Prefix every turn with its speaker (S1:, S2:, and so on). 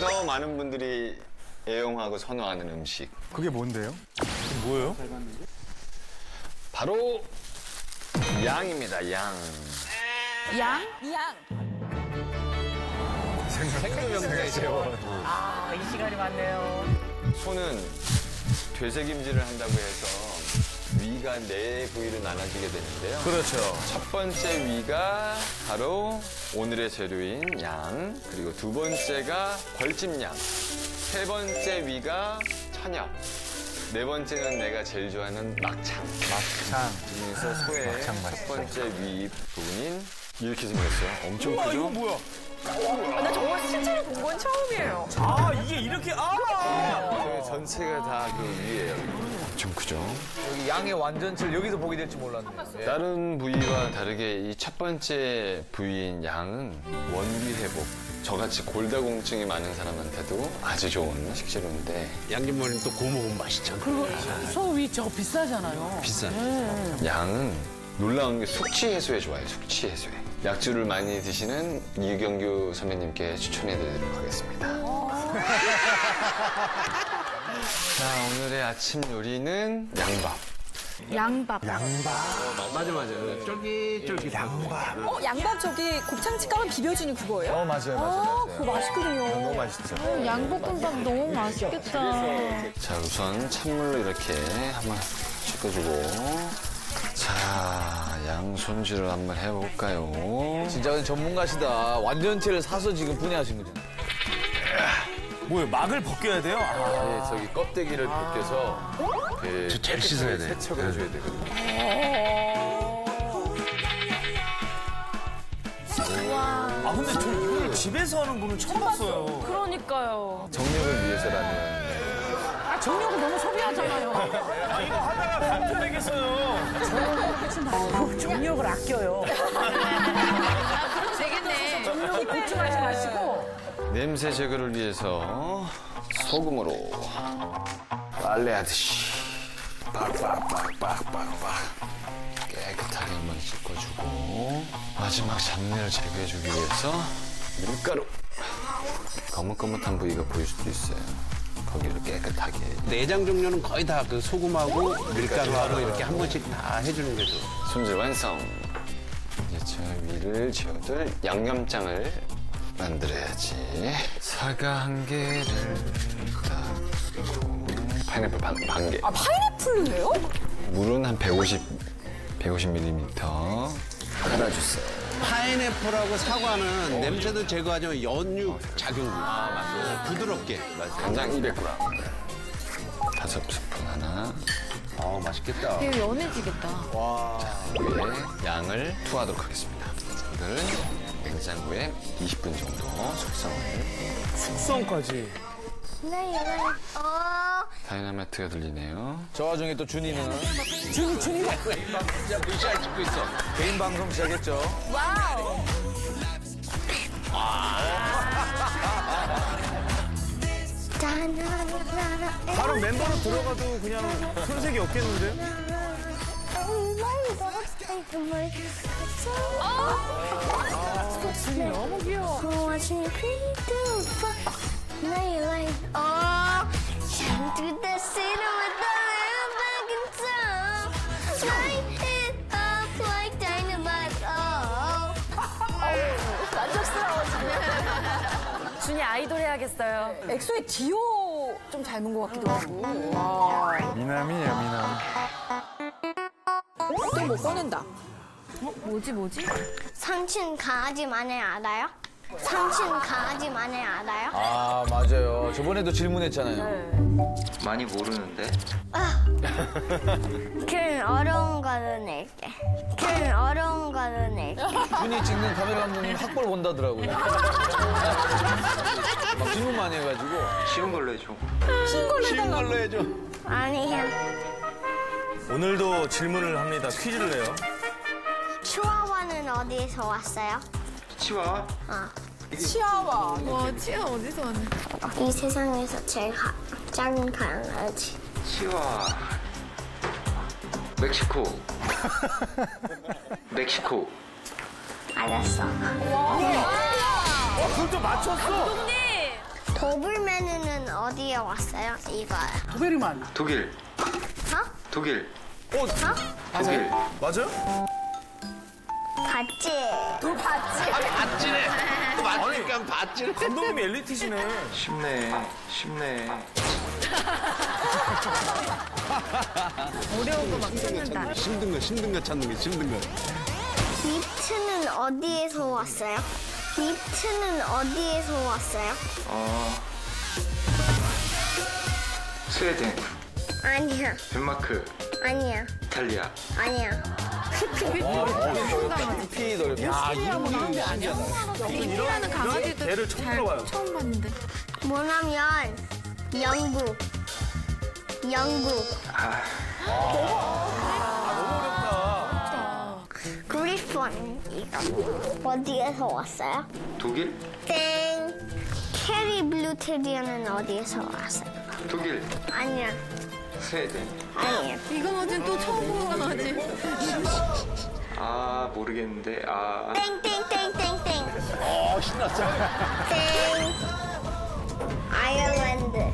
S1: 더 많은 분들이 애용하고 선호하는 음식.
S2: 그게 뭔데요?
S3: 뭐예요?
S1: 바로 양입니다, 양.
S4: 양? 양.
S3: 생명명장의 재원.
S5: 아, 이 시간이 많네요.
S1: 소는 되새김질을 한다고 해서 위가 네 부위로 나눠지게 되는데요.
S3: 그렇죠.
S1: 첫 번째 위가 바로 오늘의 재료인 양, 그리고 두 번째가 벌집 양, 세 번째 위가 천엽, 네 번째는 내가 제일 좋아하는 막창.
S2: 막창.
S1: 그래서 소의
S2: 막창
S1: 첫. 번째 위 부분인 이렇게 생겼어요. 엄청
S3: 아,
S1: 크죠?
S3: 이거 뭐야?
S4: 아, 나 정말 실제로 본 건 처음이에요.
S3: 아, 이게 이렇게, 아!
S1: 저희 전체가 다 그 위예요. 엄청 크죠?
S6: 여기 양의 완전체를 여기서 보게 될지 몰랐네요. 예.
S1: 다른 부위와 다르게 이 첫 번째 부위인 양은 원기 회복. 저같이 골다공증이 많은 사람한테도 아주 좋은 식재료인데
S7: 양념머리는 또 구워 먹으면 맛있잖아.
S5: 소위 저거 비싸잖아요.
S7: 비싼.
S1: 양은 놀라운 게 숙취 해소에 좋아요. 숙취 해소에. 약주를 많이 드시는 이경규 선배님께 추천해드리도록 하겠습니다. 자, 오늘의 아침 요리는 양밥.
S4: 양밥.
S7: 맞아, 맞아. 쫄깃쫄깃.
S2: 양밥.
S4: 어, 양밥 저기 곱창집 가면 비벼주는 그거예요?
S2: 어, 맞아요, 맞아요.
S4: 아,
S2: 맞아요.
S4: 그거 맛있거든요.
S2: 너무 맛있죠.
S8: 양볶음밥 너무 맛있겠다.
S1: 자, 우선 찬물로 이렇게 한번 씻어주고. 손질을 한번 해볼까요?
S6: 진짜 전문가시다. 완전체를 사서 지금 분해하신 거잖아요.
S3: 뭐예요? 막을 벗겨야 돼요? 아,
S1: 네, 저기 껍데기를 벗겨서 이렇게
S7: 잘 씻어야 돼.
S1: 세척을 해줘야 되거든요.
S3: 아, 근데 저 이걸 집에서 하는 분은 처음 봤어요.
S4: 그러니까요.
S1: 정력을 위해서라면
S5: 아, 정력을 너무 소비하잖아요.
S3: 아, 이거 하다가 간통 되겠어요.
S5: 정력을 아껴요.
S4: 되겠네.
S5: 정력을 걱정하지 마시고.
S1: 냄새 제거를 위해서 소금으로 빨래하듯이 빡빡빡빡빡빡 깨끗하게 한번 씻어주고 마지막 잡내를 제거해주기 위해서 밀가루 거뭇거뭇한 부위가 보일 수도 있어요 거기를 깨끗하게
S7: 내장 종류는 거의 다 그 소금하고 밀가루하고 이렇게 한 번씩 다 해주는 게 좋아.
S1: 손질 완성 이제 저 위를 지어둘 양념장을 만들어야지 사과 한 개를 딱 넣고 파인애플 반, 반 개.
S4: 아, 파인애플로요?
S1: 물은 한 150, 150ml 갈아주세요.
S7: 파인애플하고 사과는 냄새도 제거하지만 연육 작용도. 아, 맞아요. 부드럽게.
S1: 간장 200g. 다섯 스푼 하나.
S7: 아, 맛있겠다.
S8: 되게 연해지겠다.
S1: 위에 양을 투하하도록 하겠습니다. 이걸 냉장고에 20분 정도 숙성을.
S3: 숙성까지.
S8: 네, 어,
S1: 다이나마이트가 들리네요.
S6: 저 와중에 또 준이는
S5: 준이, 준이가.
S7: 진짜 무시할 찍고 있어.
S6: 개인 방송 시작했죠.
S8: wow.
S3: 바로 멤버로 들어가도 그냥 손색이 없겠는데요?
S8: 너무 귀여워. 어, do the cinema back in time. Light it up like dynamite. Oh.
S4: 만족스러워, 지금. 준이 아이돌 해야겠어요. 엑소의 디오 좀 닮은 것 같기도 하고. 와.
S2: 미남이에요, 미남.
S4: 또 못 꺼낸다.
S8: 뭐지 뭐지? 삼촌 강아지 만에 알아요? 삼촌 강아지 만에 알아요?
S6: 아, 맞아요. 저번에도 질문했잖아요.
S9: 많이 모르는데
S8: 그 어려운 거는 낼게. 그 어려운 거는 낼게.
S6: 준이 찍는 카메라 감독님 학벌 본다더라고요. 막 질문 많이 해가지고.
S9: 쉬운 걸로 해줘
S6: 쉬운 걸로 해줘.
S8: 아니야.
S3: 오늘도 질문을 합니다. 퀴즈를 내요.
S8: 치와와는 어디서 왔어요?
S9: 치와
S4: 치아와.
S8: 와, 치아 어디서 왔네? 이 세상에서 제일 가, 작은 강아지.
S9: 치와 멕시코 멕시코
S8: 알았어.
S3: 어, 그걸 또 맞췄어.
S8: 더 도블맨은 어디에 왔어요? 이거요.
S5: 도베르만.
S9: 독일.
S8: 어?
S9: 독일.
S8: 어?
S9: 독일.
S3: 맞아요?
S8: 봤지?
S4: 또 봤지?
S6: 맞지네. 맞으니까 맞지네.
S3: 감독님 엘리트시네.
S9: 쉽네. 쉽네.
S4: 어려운 거 막 찾는다.
S7: 힘든 거, 힘든 거 찾는 게 힘든 거.
S8: 니트는 어디에서 왔어요? 니트는 어디에서 왔어요?
S9: 어. 스웨덴.
S8: 아니야,
S9: 덴마크.
S8: 아니야,
S9: 이탈리아.
S8: 아니야.
S6: 피 넓. 야,
S4: 피라는 강아지도
S3: 개를 처음 들어봐요.
S4: 처음 봤는데.
S8: 뭐냐면 영국, 영국.
S9: 아,
S8: Griffon 이거 어디에서 왔어요?
S9: 독일?
S8: 땡. Kerry Blue Terrier는 어디에서 왔어요?
S9: 독일.
S8: 아니야,
S9: 스웨덴.
S8: 아니에요.
S4: 이거 뭐지? 또 처음 보는 거 뭐지?
S9: 아 모르겠는데 아
S8: 땡땡땡땡땡 어 아, 신났어 땡 아일랜드